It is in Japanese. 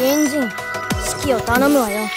新人指揮を頼むわよ。